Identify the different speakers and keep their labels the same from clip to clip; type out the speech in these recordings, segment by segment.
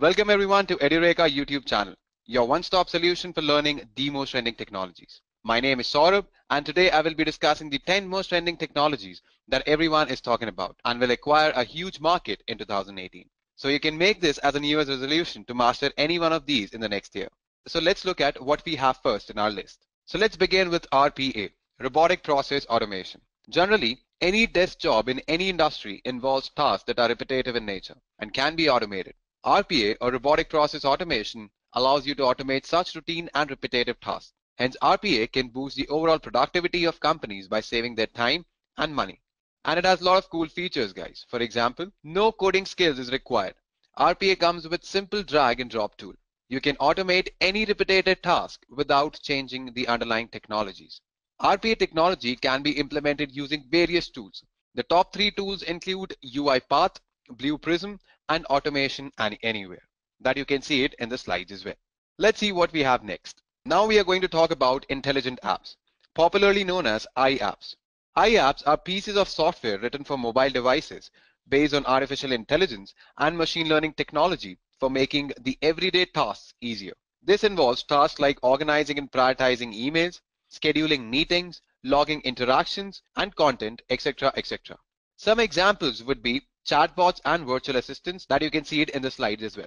Speaker 1: Welcome everyone to Edureka YouTube channel, your one-stop solution for learning the most trending technologies. My name is Saurabh and today I will be discussing the 10 most trending technologies that everyone is talking about and will acquire a huge market in 2018. So you can make this as a New Year's resolution to master any one of these in the next year. So let's look at what we have first in our list. So let's begin with RPA, Robotic Process Automation. Generally, any desk job in any industry involves tasks that are repetitive in nature and can be automated. RPA or robotic process automation allows you to automate such routine and repetitive tasks. Hence, RPA can boost the overall productivity of companies by saving their time and money. And it has a lot of cool features, guys. For example, no coding skills is required. RPA comes with simple drag and drop tool. You can automate any repetitive task without changing the underlying technologies. RPA technology can be implemented using various tools. The top three tools include UiPath, Blue Prism, and automation and anywhere that you can see it in the slides as well. Let's see what we have next. Now we are going to talk about intelligent apps, popularly known as iApps. iApps are pieces of software written for mobile devices based on artificial intelligence and machine learning technology for making the everyday tasks easier. This involves tasks like organizing and prioritizing emails, scheduling meetings, logging interactions and content, etc., etc. Some examples would be chatbots and virtual assistants that you can see it in the slides as well.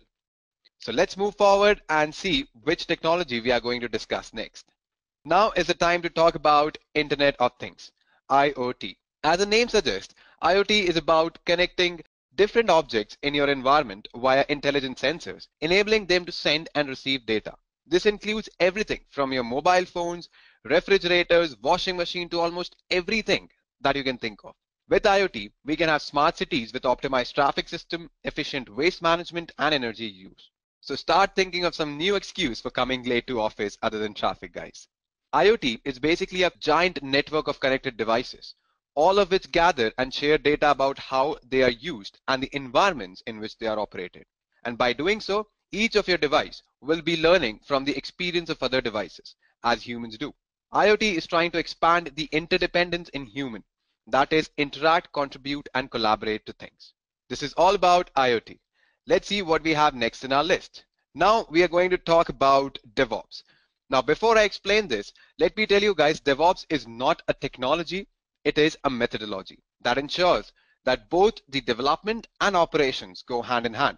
Speaker 1: So let's move forward and see which technology we are going to discuss next. Now is the time to talk about Internet of Things, IoT. As the name suggests, IoT is about connecting different objects in your environment via intelligent sensors, enabling them to send and receive data. This includes everything from your mobile phones, refrigerators, washing machine to almost everything that you can think of. With IoT, we can have smart cities with optimized traffic system, efficient waste management, and energy use. So start thinking of some new excuse for coming late to office other than traffic, guys. IoT is basically a giant network of connected devices, all of which gather and share data about how they are used and the environments in which they are operated. And by doing so, each of your device will be learning from the experience of other devices, as humans do. IoT is trying to expand the interdependence in human that is interact, contribute, and collaborate to things. This is all about IoT. Let's see what we have next in our list. Now we are going to talk about DevOps. Now before I explain this, let me tell you guys DevOps is not a technology, it is a methodology that ensures that both the development and operations go hand in hand.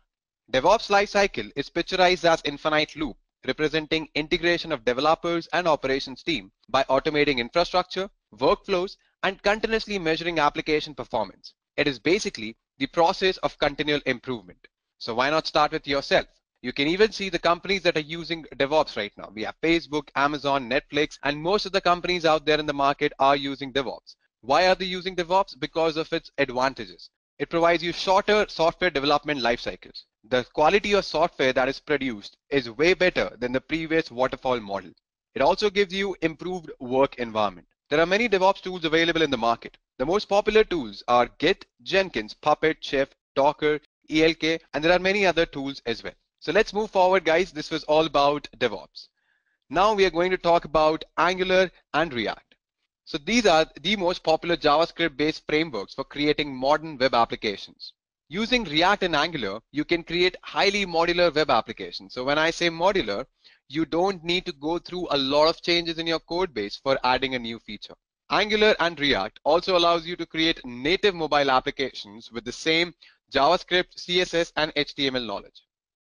Speaker 1: DevOps lifecycle is picturized as infinite loop representing integration of developers and operations team by automating infrastructure, workflows, and continuously measuring application performance. It is basically the process of continual improvement. So why not start with yourself? You can even see the companies that are using DevOps right now. We have Facebook, Amazon, Netflix, and most of the companies out there in the market are using DevOps. Why are they using DevOps? Because of its advantages. It provides you shorter software development life cycles. The quality of software that is produced is way better than the previous waterfall model. It also gives you improved work environment. There are many DevOps tools available in the market. The most popular tools are Git, Jenkins, Puppet, Chef, Docker, ELK, and there are many other tools as well. So let's move forward, guys. This was all about DevOps. Now we are going to talk about Angular and React. So these are the most popular JavaScript-based frameworks for creating modern web applications. Using React and Angular, you can create highly modular web applications. So when I say modular, you don't need to go through a lot of changes in your code base for adding a new feature. Angular and React also allows you to create native mobile applications with the same JavaScript, CSS, and HTML knowledge.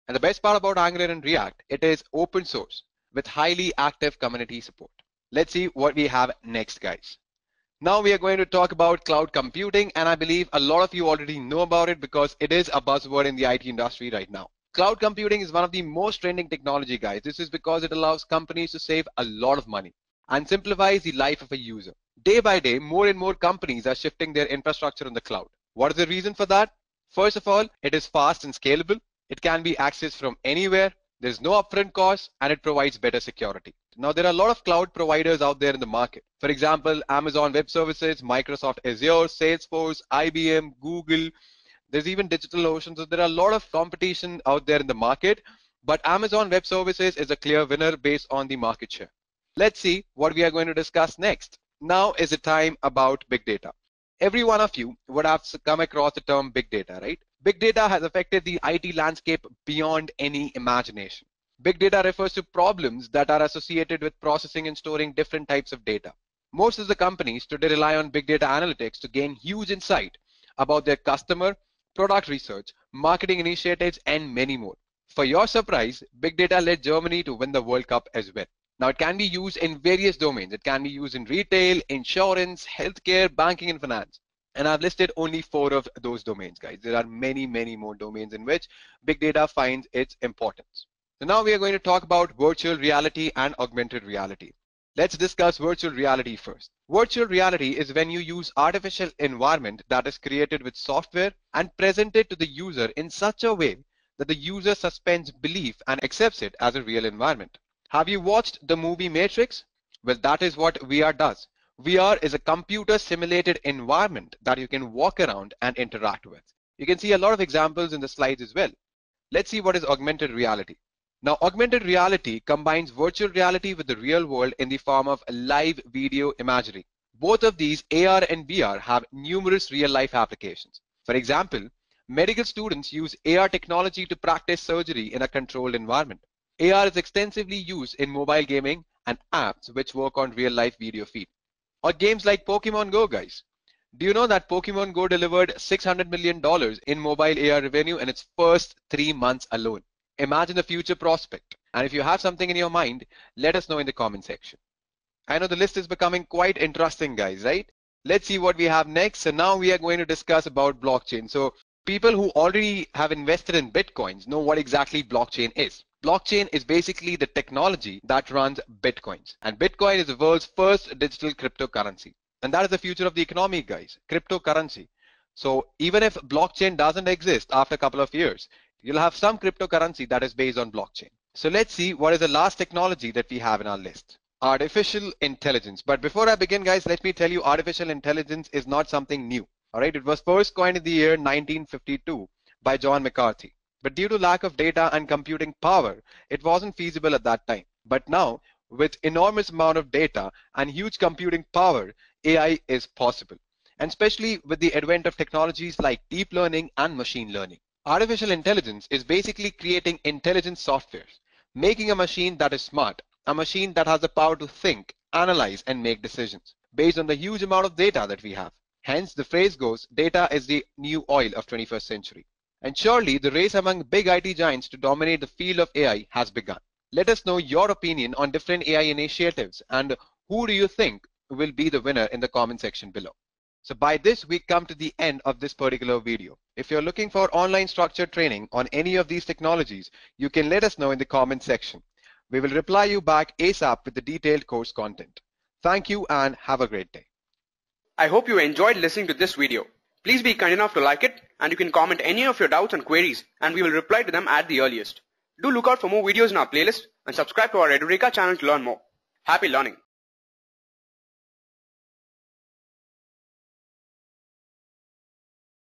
Speaker 1: And the best part about Angular and React, it is open source with highly active community support. Let's see what we have next, guys. Now we are going to talk about cloud computing, and I believe a lot of you already know about it because it is a buzzword in the IT industry right now. Cloud computing is one of the most trending technology, guys. This is because it allows companies to save a lot of money and simplifies the life of a user. Day by day, more and more companies are shifting their infrastructure on the cloud. What is the reason for that? First of all, it is fast and scalable. It can be accessed from anywhere. There's no upfront cost and it provides better security. Now, there are a lot of cloud providers out there in the market. For example, Amazon Web Services, Microsoft Azure, Salesforce, IBM, Google, there's even DigitalOcean. So there are a lot of competition out there in the market, but Amazon Web Services is a clear winner based on the market share. Let's see what we are going to discuss next. Now is the time about big data. Every one of you would have come across the term big data, right? Big data has affected the IT landscape beyond any imagination. Big data refers to problems that are associated with processing and storing different types of data. Most of the companies today rely on big data analytics to gain huge insight about their customer, product research, marketing initiatives, and many more. For your surprise, big data led Germany to win the World Cup as well. Now it can be used in various domains. It can be used in retail, insurance, healthcare, banking, and finance. And I've listed only four of those domains, guys. There are many, many more domains in which big data finds its importance. So now we are going to talk about virtual reality and augmented reality. Let's discuss virtual reality first. Virtual reality is when you use artificial environment that is created with software and presented to the user in such a way that the user suspends belief and accepts it as a real environment. Have you watched the movie Matrix? Well, that is what VR does. VR is a computer simulated environment that you can walk around and interact with. You can see a lot of examples in the slides as well. Let's see what is augmented reality. Now, augmented reality combines virtual reality with the real world in the form of live video imagery. Both of these, AR and VR, have numerous real-life applications. For example, medical students use AR technology to practice surgery in a controlled environment. AR is extensively used in mobile gaming and apps which work on real-life video feed. Or games like Pokemon Go, guys. Do you know that Pokemon Go delivered $600 million in mobile AR revenue in its first three months alone? Imagine the future prospect. And if you have something in your mind, let us know in the comment section. I know the list is becoming quite interesting, guys, right? Let's see what we have next. So now we are going to discuss about blockchain. So people who already have invested in Bitcoins know what exactly blockchain is. Blockchain is basically the technology that runs Bitcoins. And Bitcoin is the world's first digital cryptocurrency. And that is the future of the economy, guys, cryptocurrency. So even if blockchain doesn't exist after a couple of years, you'll have some cryptocurrency that is based on blockchain. So let's see what is the last technology that we have in our list. Artificial intelligence. But before I begin, guys, let me tell you artificial intelligence is not something new. All right, it was first coined in the year 1952 by John McCarthy. But due to lack of data and computing power, it wasn't feasible at that time. But now, with enormous amount of data and huge computing power, AI is possible. And especially with the advent of technologies like deep learning and machine learning. Artificial intelligence is basically creating intelligent software, making a machine that is smart, a machine that has the power to think, analyze, and make decisions based on the huge amount of data that we have. Hence, the phrase goes, data is the new oil of 21st century. And surely the race among big IT giants to dominate the field of AI has begun. Let us know your opinion on different AI initiatives and who do you think will be the winner in the comment section below. So by this, we come to the end of this particular video. If you're looking for online structured training on any of these technologies, you can let us know in the comment section. We will reply you back ASAP with the detailed course content. Thank you and have a great day.
Speaker 2: I hope you enjoyed listening to this video. Please be kind enough to like it and you can comment any of your doubts and queries and we will reply to them at the earliest. Do look out for more videos in our playlist and subscribe to our Edureka channel to learn more. Happy learning!